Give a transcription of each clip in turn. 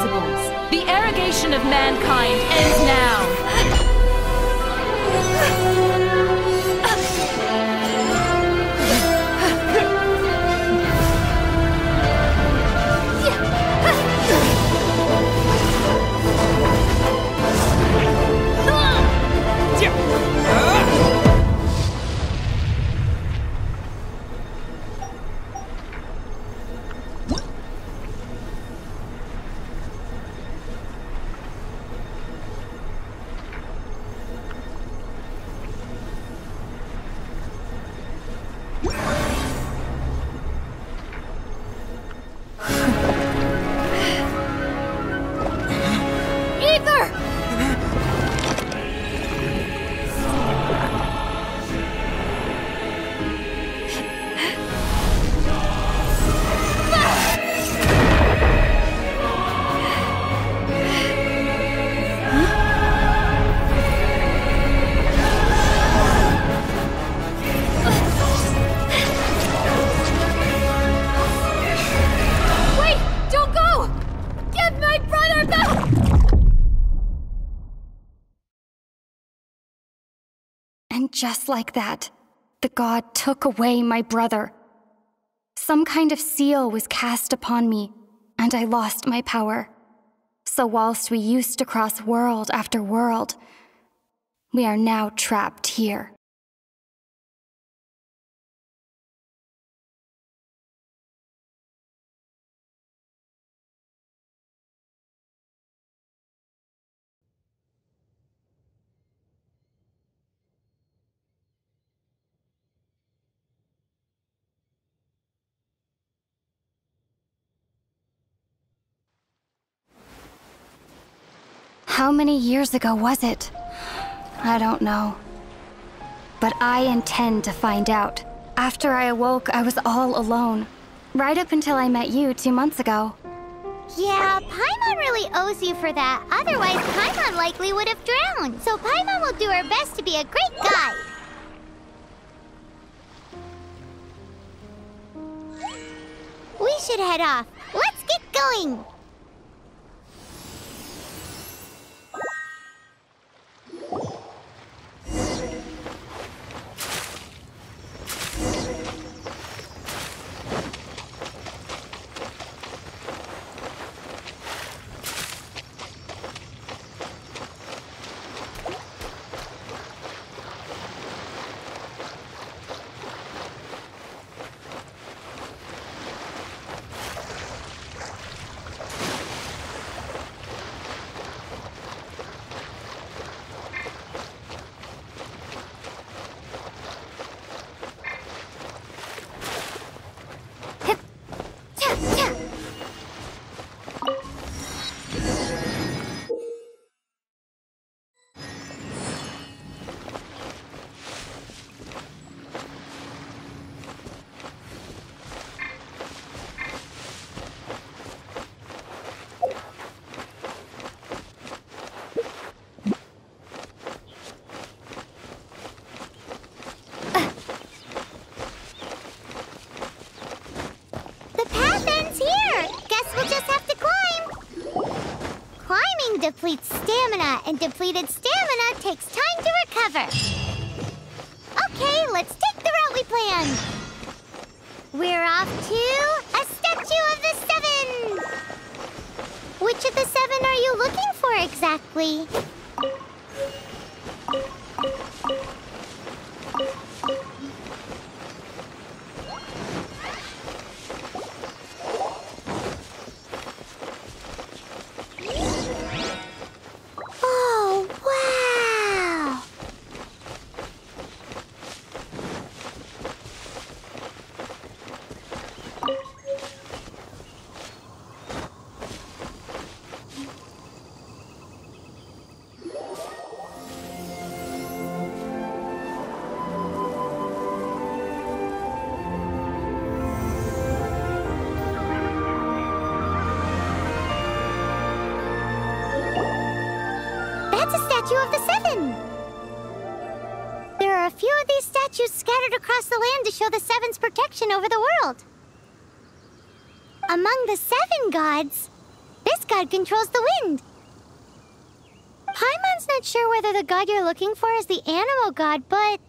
principles. The arrogation of mankind ends now. Just like that, the god took away my brother. Some kind of seal was cast upon me, and I lost my power. So, whilst we used to cross world after world, we are now trapped here. How many years ago was it? I don't know. But I intend to find out. After I awoke, I was all alone. Right up until I met you two months ago. Yeah, Paimon really owes you for that. Otherwise, Paimon likely would have drowned. So Paimon will do her best to be a great guide. We should head off. Let's get going. Depletes stamina, and depleted stamina takes time to recover. Okay, let's take the route we planned. We're off to a statue of the seven. Which of the seven are you looking for exactly? Scattered across the land to show the seven's protection over the world. Among the seven gods, This god controls the wind. Paimon's not sure whether the god you're looking for is the Anemo god, but...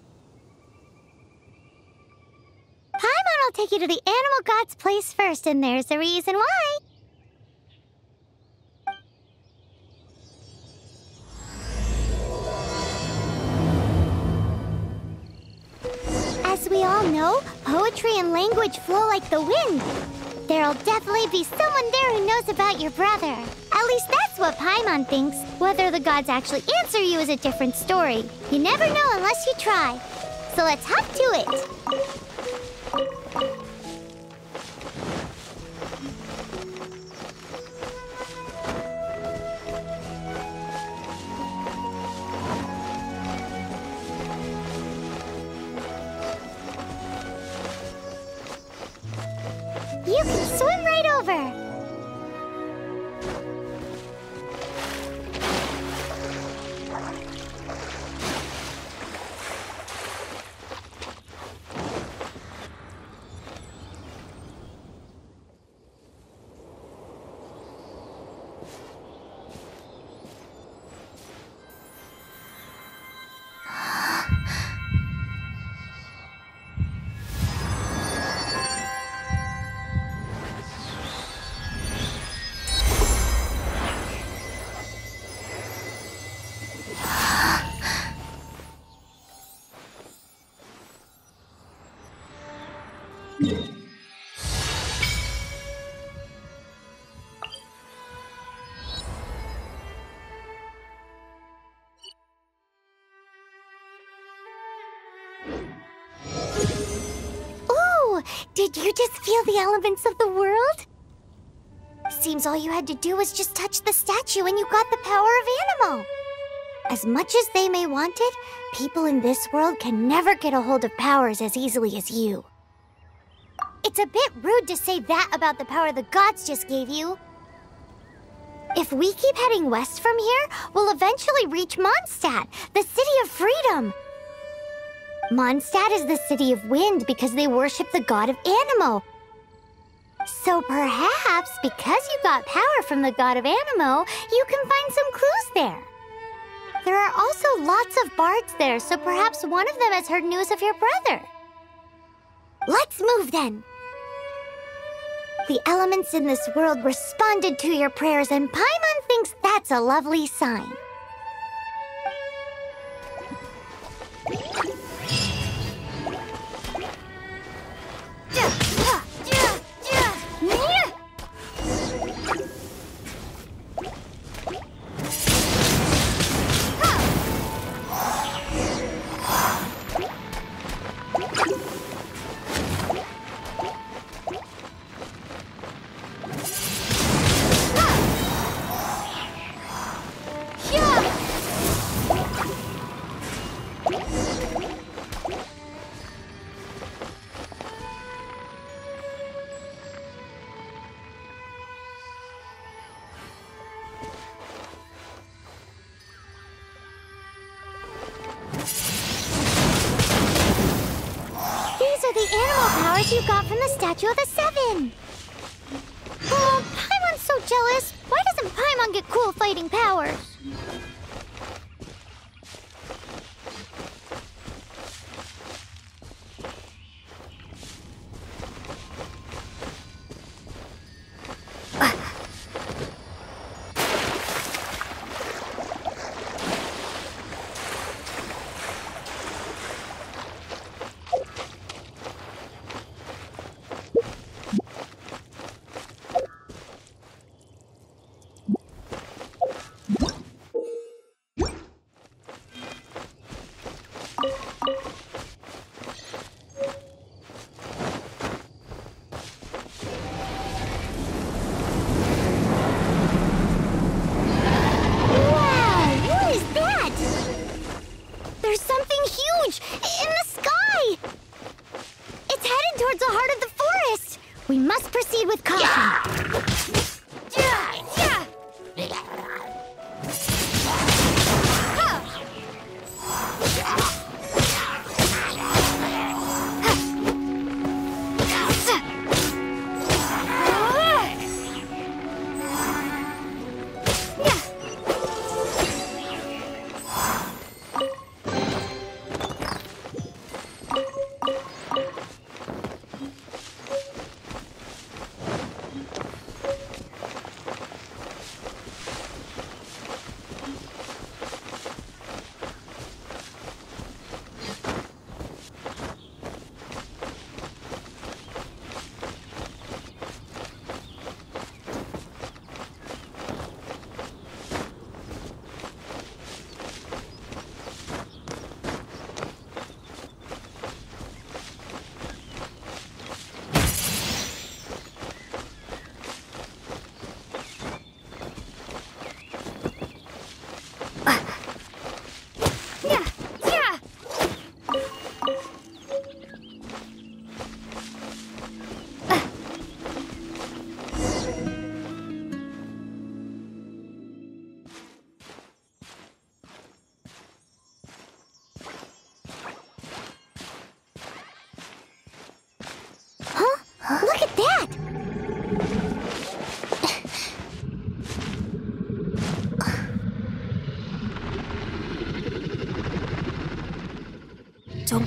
Paimon will take you to the Anemo god's place first, and there's a reason why. Know, poetry and language flow like the wind. There'll definitely be someone there who knows about your brother. At least that's what Paimon thinks. Whether the gods actually answer you is a different story. You never know unless you try. So let's hop to it. You can swim right over. Did you just feel the elements of the world? Seems all you had to do was just touch the statue and you got the power of Anemo. As much as they may want it, people in this world can never get a hold of powers as easily as you. It's a bit rude to say that about the power the gods just gave you. If we keep heading west from here, we'll eventually reach Mondstadt, the city of freedom. Mondstadt is the city of wind because they worship the god of Anemo. So perhaps because you got power from the god of Anemo, you can find some clues there. There are also lots of bards there, so perhaps one of them has heard news of your brother. Let's move then. The elements in this world responded to your prayers, and Paimon thinks that's a lovely sign. You got from the Statue of the Seven. Oh, Paimon's so jealous. Why doesn't Paimon get cool fighting powers?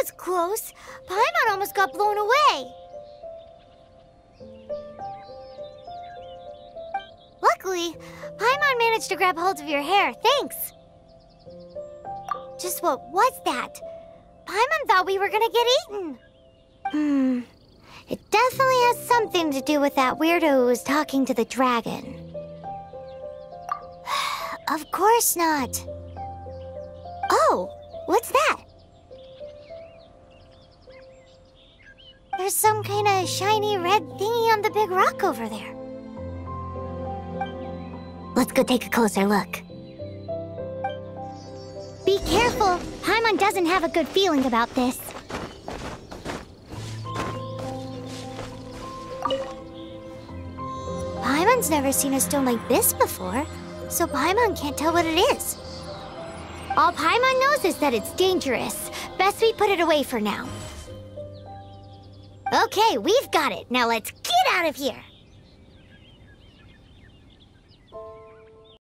Was close. Paimon almost got blown away. Luckily, Paimon managed to grab hold of your hair. Thanks. Just what was that? Paimon thought we were gonna get eaten. Hmm. It definitely has something to do with that weirdo who was talking to the dragon. of course not. Oh, what's that? There's some kind of shiny red thingy on the big rock over there. Let's go take a closer look. Be careful! Paimon doesn't have a good feeling about this. Paimon's never seen a stone like this before, so Paimon can't tell what it is. All Paimon knows is that it's dangerous. Best we put it away for now. Okay, we've got it. Now let's get out of here.